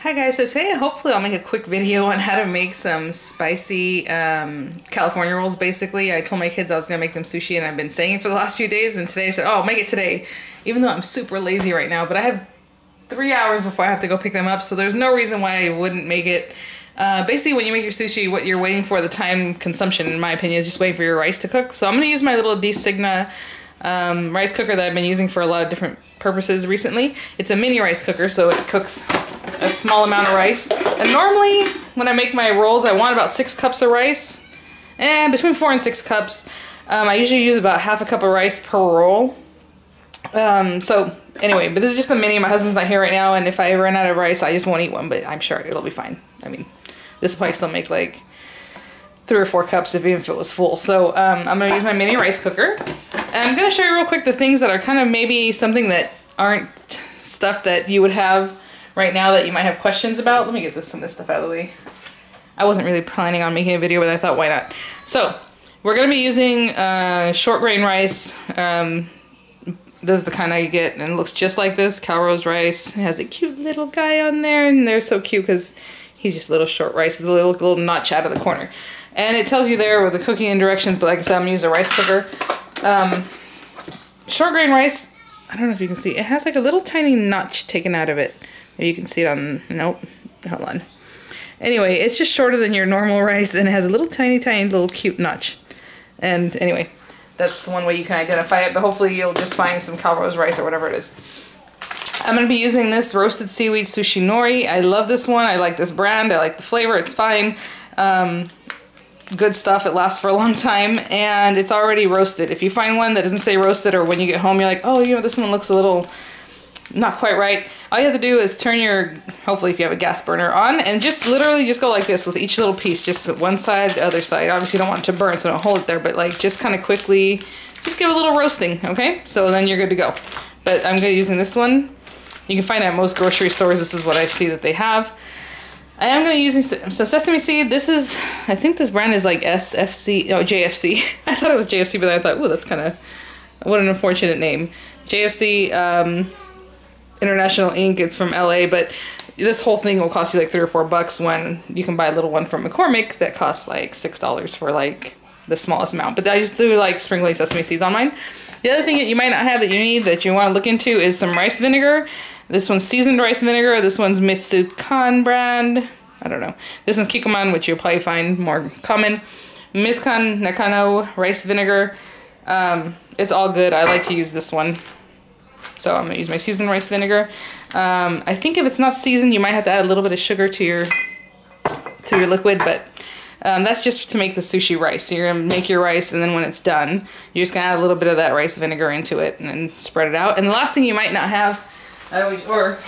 Hi guys, so today hopefully I'll make a quick video on how to make some spicy um, California rolls basically. I told my kids I was gonna make them sushi and I've been saying it for the last few days and today I said, oh, I'll make it today. Even though I'm super lazy right now, but I have three hours before I have to go pick them up, so there's no reason why I wouldn't make it. Uh, basically, when you make your sushi, what you're waiting for, the time consumption, in my opinion, is just waiting for your rice to cook. So I'm gonna use my little D Signa um, rice cooker that I've been using for a lot of different purposes recently. It's a mini rice cooker, so it cooks a small amount of rice. And normally, when I make my rolls, I want about six cups of rice. And between four and six cups. Um, I usually use about half a cup of rice per roll. Um, so anyway, but this is just a mini. My husband's not here right now, and if I run out of rice, I just won't eat one, but I'm sure it'll be fine. I mean, this place still make like three or four cups if even if it was full. So um, I'm gonna use my mini rice cooker. And I'm gonna show you real quick the things that are kind of maybe something that aren't stuff that you would have right now that you might have questions about. Let me get this some of this stuff out of the way. I wasn't really planning on making a video, but I thought why not. So we're gonna be using uh, short grain rice. Um, this is the kind I get and it looks just like this, Calrose rice. It has a cute little guy on there and they're so cute because he's just a little short rice with a little, little notch out of the corner. And it tells you there with the cooking and directions, but like I said, I'm gonna use a rice cooker. Um, short grain rice, I don't know if you can see, it has like a little tiny notch taken out of it. Maybe you can see it on, nope, hold on. Anyway, it's just shorter than your normal rice and it has a little tiny, tiny little cute notch. And anyway, that's one way you can identify it, but hopefully you'll just find some Calrose rice or whatever it is. I'm going to be using this roasted seaweed sushi nori. I love this one. I like this brand. I like the flavor. It's fine. Um, good stuff. It lasts for a long time and it's already roasted. If you find one that doesn't say roasted or when you get home you're like, oh, you know, this one looks a little not quite right. All you have to do is turn your, hopefully if you have a gas burner on, and just literally just go like this with each little piece, just one side, the other side. Obviously you don't want it to burn, so don't hold it there, but like just kind of quickly, just give a little roasting, okay? So then you're good to go. But I'm gonna using this one. You can find at most grocery stores. This is what I see that they have. I am gonna use so sesame seed. This is, I think this brand is like SFC, oh JFC. I thought it was JFC, but I thought, oh, that's kind of, what an unfortunate name. JFC, um, International Inc. It's from LA, but this whole thing will cost you like three or four bucks when you can buy a little one from McCormick that costs like six dollars for like the smallest amount. But I just do like sprinkling sesame seeds on mine. The other thing that you might not have that you need that you want to look into is some rice vinegar. This one's seasoned rice vinegar. This one's Mitsukan brand. I don't know. This one's Kikkoman, which you'll probably find more common. Mizkan Nakano rice vinegar. Um, it's all good. I like to use this one. So I'm gonna use my seasoned rice vinegar. Um, I think if it's not seasoned, you might have to add a little bit of sugar to your to your liquid, but um, that's just to make the sushi rice. So you're gonna make your rice and then when it's done, you're just gonna add a little bit of that rice vinegar into it and then spread it out. And the last thing you might not have, I always, or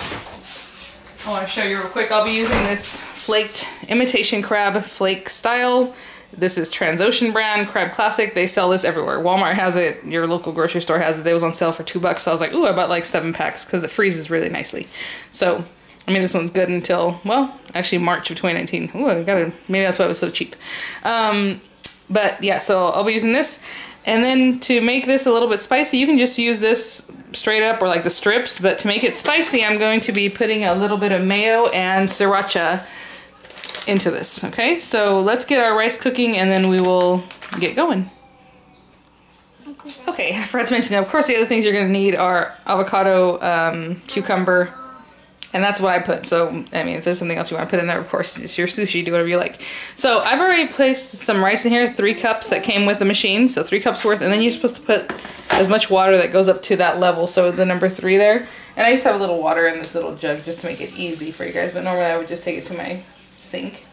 I wanna show you real quick, I'll be using this flaked imitation crab flake style this is Transocean brand, Crab Classic. They sell this everywhere. Walmart has it, your local grocery store has it. They was on sale for two bucks. So I was like, ooh, I bought like seven packs because it freezes really nicely. So, I mean, this one's good until, well, actually March of 2019. Ooh, I gotta, maybe that's why it was so cheap. Um, but yeah, so I'll be using this. And then to make this a little bit spicy, you can just use this straight up or like the strips. But to make it spicy, I'm going to be putting a little bit of mayo and sriracha into this, okay? So let's get our rice cooking and then we will get going. Okay, I forgot to mention, that. of course the other things you're gonna need are avocado, um, cucumber, and that's what I put. So, I mean, if there's something else you want to put in there, of course, it's your sushi, do whatever you like. So I've already placed some rice in here, three cups that came with the machine, so three cups worth, and then you're supposed to put as much water that goes up to that level, so the number three there. And I just have a little water in this little jug just to make it easy for you guys, but normally I would just take it to my sink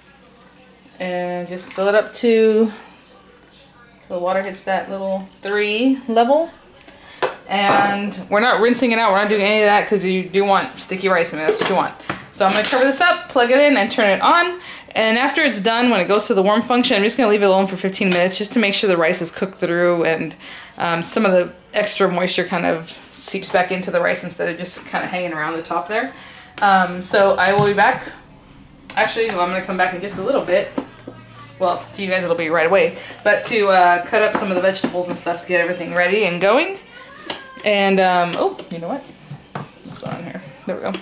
and just fill it up to the water hits that little three level and we're not rinsing it out we're not doing any of that because you do want sticky rice in it that's what you want so I'm going to cover this up plug it in and turn it on and after it's done when it goes to the warm function I'm just going to leave it alone for 15 minutes just to make sure the rice is cooked through and um, some of the extra moisture kind of seeps back into the rice instead of just kind of hanging around the top there um, so I will be back Actually, well, I'm going to come back in just a little bit. Well, to you guys it'll be right away. But to uh, cut up some of the vegetables and stuff to get everything ready and going. And, um, oh, you know what? What's going on here? There we go.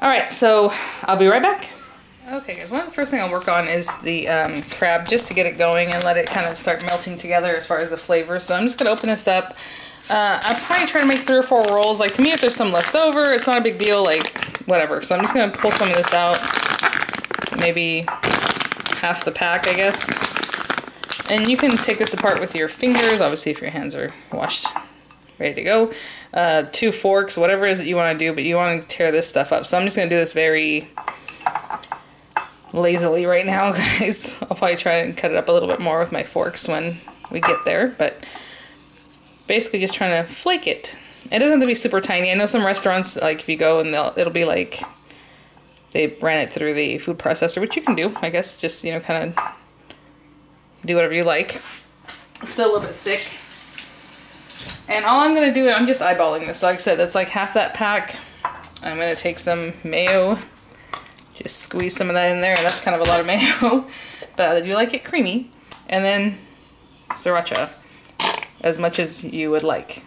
All right, so I'll be right back. Okay guys, one of the first thing I'll work on is the um, crab just to get it going and let it kind of start melting together as far as the flavor. So I'm just gonna open this up. Uh, I'll probably try to make three or four rolls. Like to me, if there's some left over, it's not a big deal, like whatever. So I'm just gonna pull some of this out. Maybe half the pack, I guess. And you can take this apart with your fingers, obviously if your hands are washed, ready to go. Uh, two forks, whatever it is that you want to do, but you want to tear this stuff up. So I'm just going to do this very lazily right now, guys. I'll probably try and cut it up a little bit more with my forks when we get there, but basically just trying to flake it. It doesn't have to be super tiny. I know some restaurants, like if you go and they'll, it'll be like they ran it through the food processor, which you can do, I guess. Just, you know, kind of do whatever you like. It's still a little bit thick. And all I'm gonna do, I'm just eyeballing this. Like I said, that's like half that pack. I'm gonna take some mayo, just squeeze some of that in there. and That's kind of a lot of mayo, but I do like it creamy. And then sriracha, as much as you would like.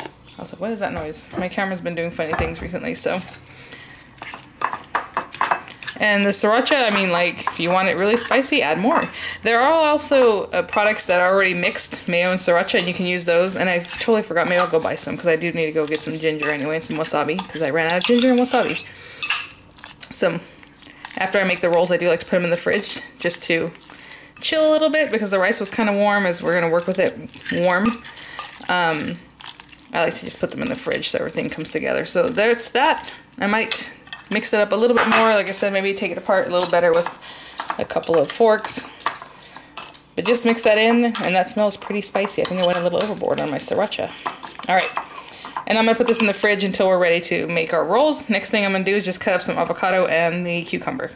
I was like, what is that noise? My camera's been doing funny things recently, so and the sriracha, I mean, like, if you want it really spicy, add more. There are also uh, products that are already mixed, mayo and sriracha, and you can use those. And I totally forgot, maybe I'll go buy some, because I do need to go get some ginger anyway, and some wasabi, because I ran out of ginger and wasabi. So, after I make the rolls, I do like to put them in the fridge, just to chill a little bit, because the rice was kind of warm, as we're going to work with it warm. Um, I like to just put them in the fridge so everything comes together. So there's that. I might mix it up a little bit more. Like I said, maybe take it apart a little better with a couple of forks. But just mix that in, and that smells pretty spicy. I think I went a little overboard on my sriracha. All right, and I'm gonna put this in the fridge until we're ready to make our rolls. Next thing I'm gonna do is just cut up some avocado and the cucumber.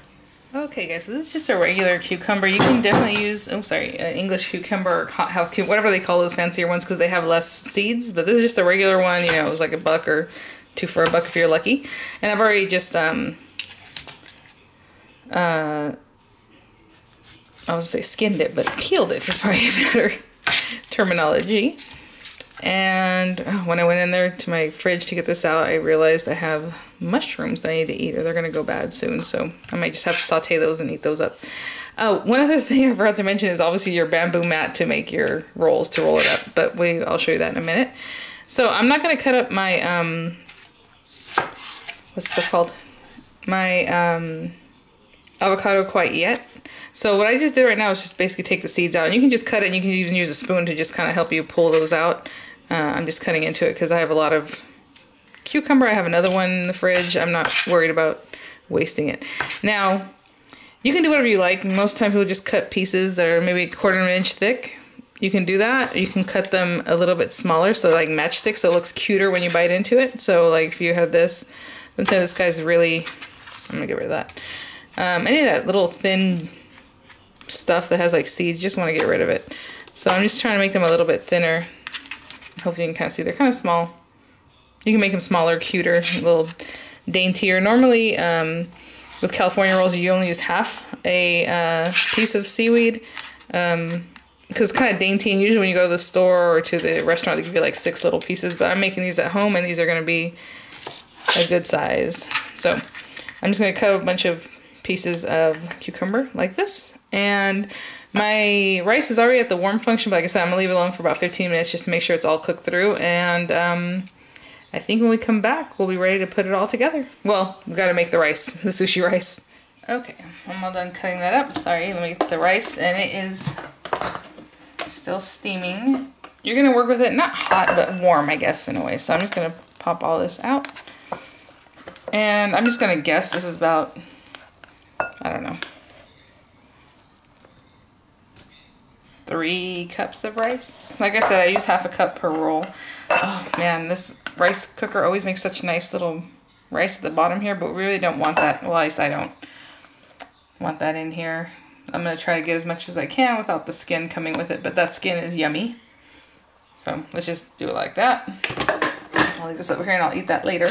Okay guys, so this is just a regular cucumber. You can definitely use, oh sorry, uh, English cucumber or hothouse cucumber, whatever they call those fancier ones because they have less seeds. But this is just a regular one, you know, it was like a buck or two for a buck if you're lucky. And I've already just, um, uh, I was gonna say skinned it, but peeled it is probably a better terminology. And oh, when I went in there to my fridge to get this out, I realized I have mushrooms that I need to eat or they're going to go bad soon. So I might just have to saute those and eat those up. Oh, one other thing I forgot to mention is obviously your bamboo mat to make your rolls to roll it up, but we I'll show you that in a minute. So I'm not going to cut up my um, what's stuff called? My um, avocado quite yet. So what I just did right now is just basically take the seeds out. And you can just cut it and you can even use a spoon to just kind of help you pull those out. Uh, I'm just cutting into it because I have a lot of cucumber. I have another one in the fridge. I'm not worried about wasting it. Now, you can do whatever you like. Most time people just cut pieces that are maybe a quarter of an inch thick. You can do that. You can cut them a little bit smaller so like matchstick so it looks cuter when you bite into it. So like if you have this, Say this guy's really, I'm gonna get rid of that. Um, any of that little thin stuff that has like seeds, you just wanna get rid of it. So I'm just trying to make them a little bit thinner. Hopefully you can kind of see, they're kind of small. You can make them smaller, cuter, a little daintier. Normally, um, with California rolls, you only use half a uh, piece of seaweed. Um, because it's kind of dainty and usually when you go to the store or to the restaurant they give you like six little pieces but i'm making these at home and these are going to be a good size. So I'm just going to cut a bunch of pieces of cucumber like this. And my rice is already at the warm function, but like I said, I'm going to leave it alone for about 15 minutes just to make sure it's all cooked through. And um, I think when we come back, we'll be ready to put it all together. Well, we've got to make the rice, the sushi rice. Okay, I'm all done cutting that up. Sorry, let me get the rice. And it is still steaming. You're going to work with it, not hot, but warm, I guess, in a way. So I'm just going to pop all this out. And I'm just gonna guess this is about, I don't know, three cups of rice. Like I said, I use half a cup per roll. Oh man, this rice cooker always makes such nice little rice at the bottom here, but we really don't want that. Well, at least I don't want that in here. I'm gonna try to get as much as I can without the skin coming with it, but that skin is yummy. So let's just do it like that. I'll leave this over here and I'll eat that later.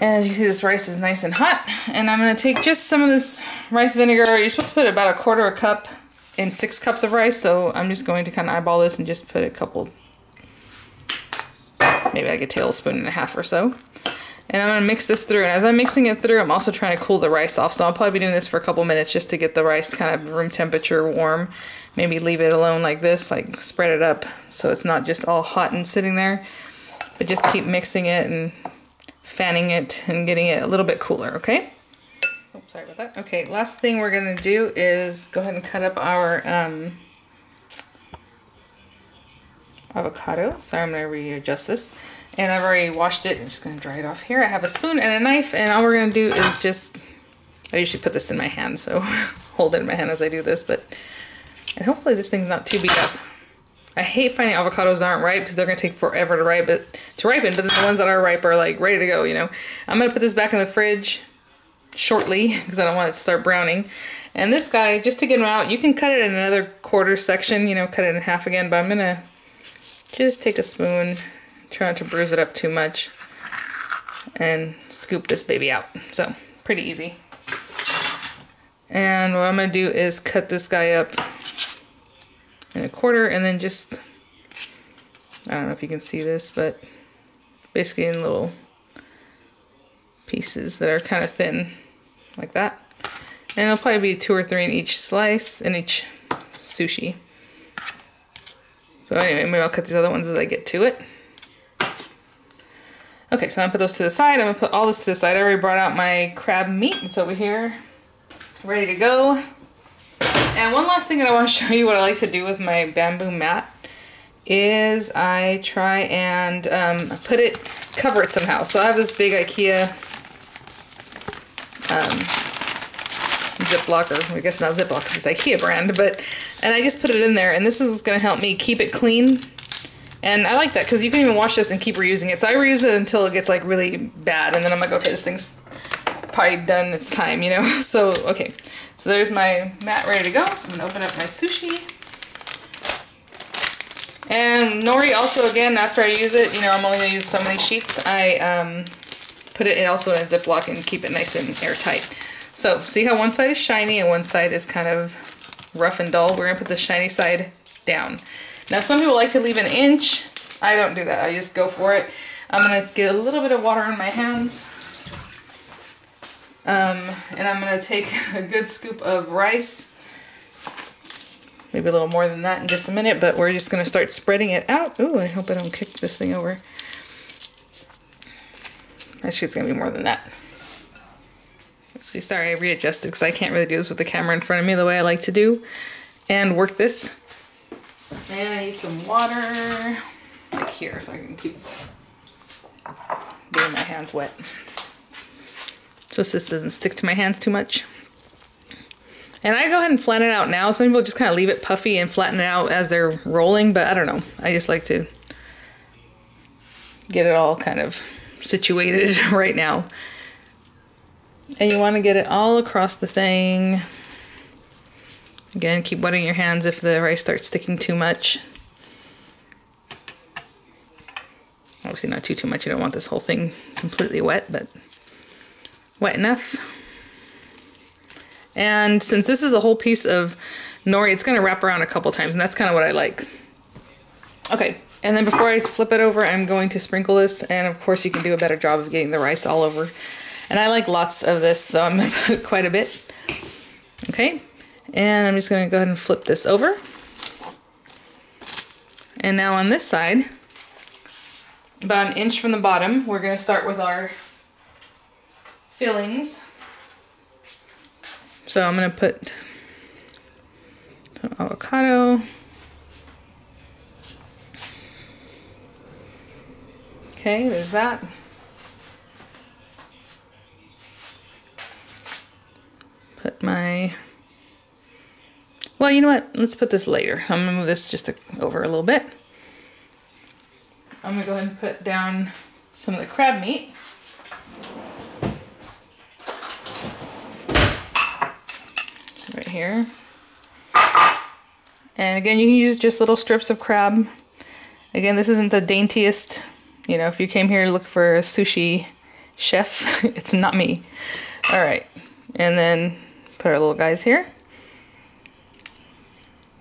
As you see, this rice is nice and hot. And I'm going to take just some of this rice vinegar. You're supposed to put about a quarter of a cup in six cups of rice. So I'm just going to kind of eyeball this and just put a couple, maybe like a tablespoon and a half or so. And I'm gonna mix this through. And as I'm mixing it through, I'm also trying to cool the rice off. So I'll probably be doing this for a couple minutes just to get the rice kind of room temperature warm. Maybe leave it alone like this, like spread it up so it's not just all hot and sitting there. But just keep mixing it and fanning it and getting it a little bit cooler, okay? Oh, sorry about that. Okay, last thing we're gonna do is go ahead and cut up our um, avocado. Sorry, I'm gonna readjust this. And I've already washed it. I'm just gonna dry it off here. I have a spoon and a knife, and all we're gonna do is just, I usually put this in my hand, so hold it in my hand as I do this, but, and hopefully this thing's not too beat up. I hate finding avocados that aren't ripe because they're gonna take forever to ripen, to ripen, but then the ones that are ripe are like ready to go, you know. I'm gonna put this back in the fridge shortly because I don't want it to start browning. And this guy, just to get him out, you can cut it in another quarter section, you know, cut it in half again, but I'm gonna just take a spoon Try not to bruise it up too much. And scoop this baby out. So, pretty easy. And what I'm to do is cut this guy up in a quarter and then just, I don't know if you can see this, but basically in little pieces that are kind of thin, like that. And it'll probably be two or three in each slice, in each sushi. So anyway, maybe I'll cut these other ones as I get to it. Okay, so I'm gonna put those to the side. I'm gonna put all this to the side. I already brought out my crab meat. It's over here, ready to go. And one last thing that I wanna show you what I like to do with my bamboo mat is I try and um, put it, cover it somehow. So I have this big Ikea um, Ziploc, or I guess not Ziploc because it's Ikea brand, but, and I just put it in there and this is what's gonna help me keep it clean and I like that because you can even wash this and keep reusing it. So I reuse it until it gets like really bad. And then I'm like, okay, this thing's probably done its time, you know? So, okay. So there's my mat ready to go. I'm gonna open up my sushi. And nori also, again, after I use it, you know, I'm only gonna use so many sheets. I um, put it also in a Ziploc and keep it nice and airtight. So, see how one side is shiny and one side is kind of rough and dull? We're gonna put the shiny side down. Now some people like to leave an inch. I don't do that. I just go for it. I'm to get a little bit of water on my hands. Um, and I'm going to take a good scoop of rice. Maybe a little more than that in just a minute, but we're just going to start spreading it out. Ooh, I hope I don't kick this thing over. Actually, it's going to be more than that. Oopsie, sorry, I readjusted because I can't really do this with the camera in front of me the way I like to do. And work this and I need some water, like here, so I can keep getting my hands wet. So this doesn't stick to my hands too much. And I go ahead and flatten it out now. Some people just kind of leave it puffy and flatten it out as they're rolling, but I don't know. I just like to get it all kind of situated right now. And you want to get it all across the thing. Again, keep wetting your hands if the rice starts sticking too much. Obviously not too, too much. You don't want this whole thing completely wet, but wet enough. And since this is a whole piece of nori, it's gonna wrap around a couple times, and that's kind of what I like. Okay, and then before I flip it over, I'm going to sprinkle this, and of course you can do a better job of getting the rice all over. And I like lots of this, so I'm gonna put quite a bit. Okay, and I'm just gonna go ahead and flip this over. And now on this side, about an inch from the bottom, we're gonna start with our fillings. So I'm gonna put some avocado. Okay, there's that. Put my well, you know what? Let's put this later. I'm gonna move this just over a little bit. I'm gonna go ahead and put down some of the crab meat. Here. And again, you can use just little strips of crab. Again, this isn't the daintiest, you know, if you came here to look for a sushi chef, it's not me. All right, and then put our little guys here.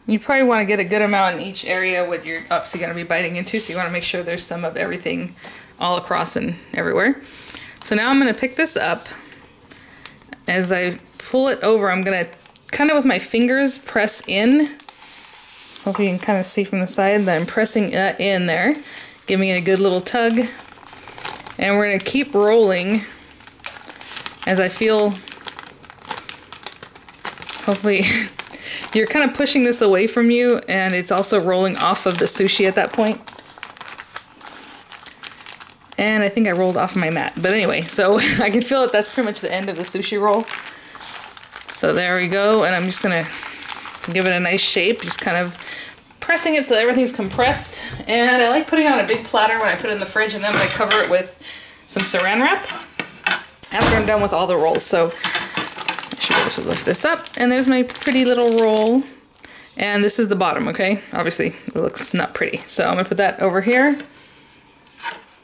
You probably want to get a good amount in each area what you're obviously going to be biting into, so you want to make sure there's some of everything all across and everywhere. So now I'm gonna pick this up. As I pull it over, I'm gonna kind of with my fingers press in. Hope you can kind of see from the side that I'm pressing that in there, giving it a good little tug. And we're gonna keep rolling as I feel, hopefully, you're kind of pushing this away from you and it's also rolling off of the sushi at that point. And I think I rolled off my mat. But anyway, so I can feel that that's pretty much the end of the sushi roll. So there we go. And I'm just gonna give it a nice shape, just kind of pressing it so everything's compressed. And I like putting on a big platter when I put it in the fridge and then I cover it with some saran wrap after I'm done with all the rolls. So I should to lift this up. And there's my pretty little roll. And this is the bottom, okay? Obviously, it looks not pretty. So I'm gonna put that over here.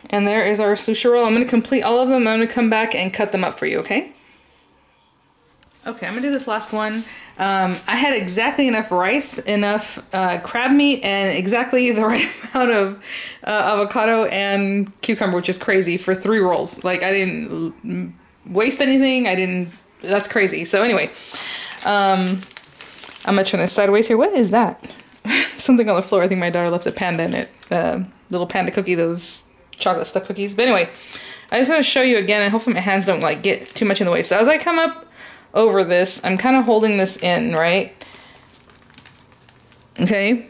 And there is our sushi roll. I'm gonna complete all of them. I'm gonna come back and cut them up for you, okay? Okay, I'm gonna do this last one. Um, I had exactly enough rice, enough uh, crab meat, and exactly the right amount of uh, avocado and cucumber, which is crazy for three rolls. Like I didn't waste anything. I didn't. That's crazy. So anyway, um, I'm gonna turn this sideways here. What is that? Something on the floor. I think my daughter left a panda in it. Uh, little panda cookie. Those chocolate stuff cookies. But anyway, I just want to show you again, and hopefully my hands don't like get too much in the way. So as I come up over this. I'm kind of holding this in, right? Okay.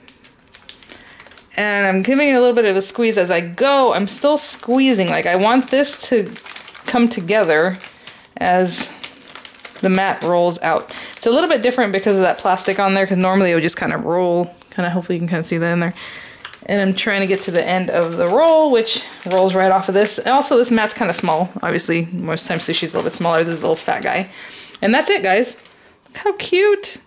And I'm giving it a little bit of a squeeze as I go. I'm still squeezing. Like I want this to come together as the mat rolls out. It's a little bit different because of that plastic on there because normally it would just kind of roll. Kind of hopefully you can kind of see that in there. And I'm trying to get to the end of the roll, which rolls right off of this. And also this mat's kind of small. Obviously, most times sushi's a little bit smaller. This little fat guy. And that's it, guys. Look how cute.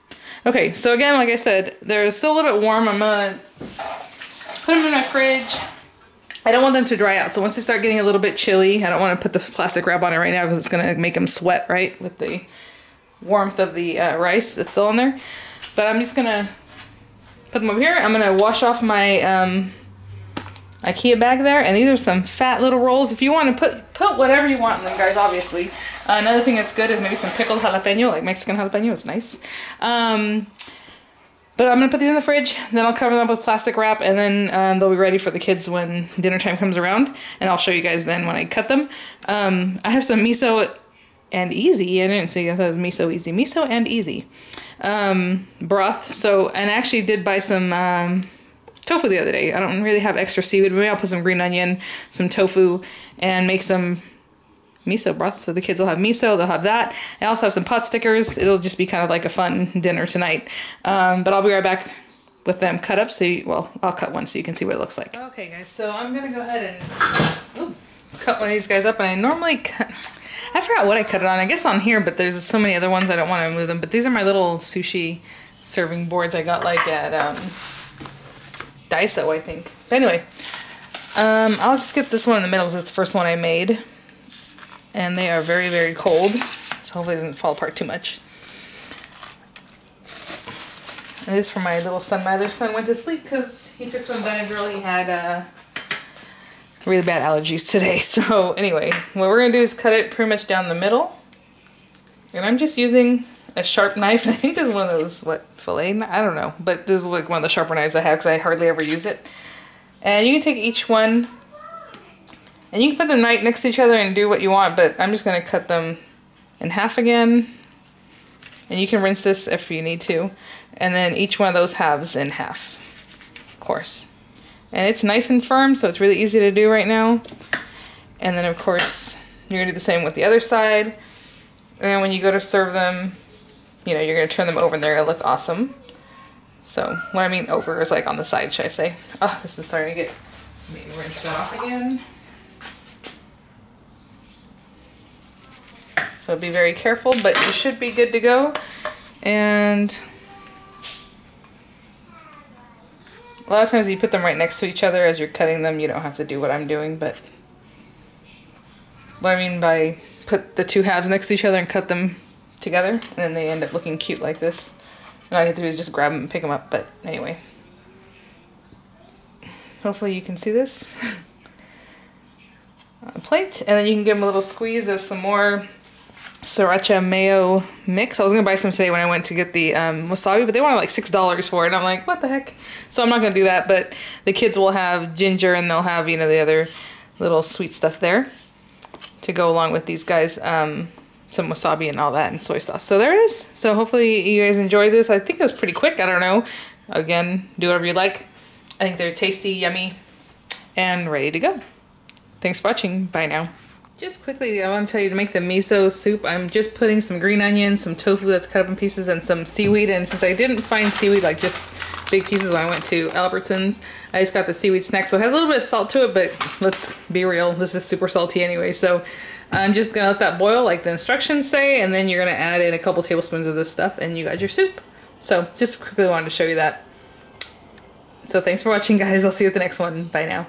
Okay, so again, like I said, they're still a little bit warm. I'm gonna put them in my fridge. I don't want them to dry out. So once they start getting a little bit chilly, I don't want to put the plastic wrap on it right now because it's gonna make them sweat, right? With the warmth of the uh, rice that's still in there. But I'm just gonna put them over here. I'm gonna wash off my um, Ikea bag there. And these are some fat little rolls. If you want to put, put whatever you want in them, guys, obviously. Uh, another thing that's good is maybe some pickled jalapeno, like Mexican jalapeno. It's nice. Um, but I'm gonna put these in the fridge, then I'll cover them up with plastic wrap, and then um, they'll be ready for the kids when dinner time comes around. And I'll show you guys then when I cut them. Um, I have some miso and easy. I didn't see I thought it was miso easy. Miso and easy um, broth. So, and I actually did buy some um, tofu the other day. I don't really have extra seaweed. Maybe I'll put some green onion, some tofu, and make some miso broth. So the kids will have miso, they'll have that. I also have some pot stickers. It'll just be kind of like a fun dinner tonight. Um, but I'll be right back with them cut up. So, you, well, I'll cut one so you can see what it looks like. Okay, guys, so I'm gonna go ahead and ooh, cut one of these guys up. And I normally cut, I forgot what I cut it on. I guess on here, but there's so many other ones I don't want to move them. But these are my little sushi serving boards I got like at um, Daiso, I think. But anyway, um, I'll just get this one in the middle because it's the first one I made. And they are very, very cold. So hopefully it doesn't fall apart too much. And this is for my little son. My other son went to sleep because he took some Benadryl. He had uh, really bad allergies today. So anyway, what we're going to do is cut it pretty much down the middle. And I'm just using a sharp knife. I think this is one of those, what, fillet? I don't know. But this is like one of the sharper knives I have because I hardly ever use it. And you can take each one and you can put them right next to each other and do what you want, but I'm just going to cut them in half again. And you can rinse this if you need to. And then each one of those halves in half, of course. And it's nice and firm, so it's really easy to do right now. And then, of course, you're going to do the same with the other side. And when you go to serve them, you know, you're going to turn them over and they're going to look awesome. So, what I mean over is like on the side, should I say. Oh, this is starting to get maybe rinse it off again. So be very careful, but you should be good to go. And a lot of times you put them right next to each other as you're cutting them. You don't have to do what I'm doing, but what I mean by put the two halves next to each other and cut them together, and then they end up looking cute like this. And all I have to do is just grab them and pick them up, but anyway. Hopefully you can see this. uh, plate. And then you can give them a little squeeze of some more sriracha mayo mix. I was gonna buy some today when I went to get the um, wasabi, but they wanted like six dollars for it. And I'm like, what the heck? So I'm not gonna do that. But the kids will have ginger and they'll have you know the other little sweet stuff there to go along with these guys. Um, some wasabi and all that and soy sauce. So there it is. So hopefully you guys enjoyed this. I think it was pretty quick. I don't know. Again, do whatever you like. I think they're tasty, yummy, and ready to go. Thanks for watching. Bye now. Just quickly, I want to tell you to make the miso soup. I'm just putting some green onions, some tofu that's cut up in pieces, and some seaweed. And since I didn't find seaweed, like just big pieces when I went to Albertsons, I just got the seaweed snack. So it has a little bit of salt to it, but let's be real, this is super salty anyway. So I'm just gonna let that boil like the instructions say, and then you're gonna add in a couple tablespoons of this stuff and you got your soup. So just quickly wanted to show you that. So thanks for watching guys, I'll see you at the next one. Bye now.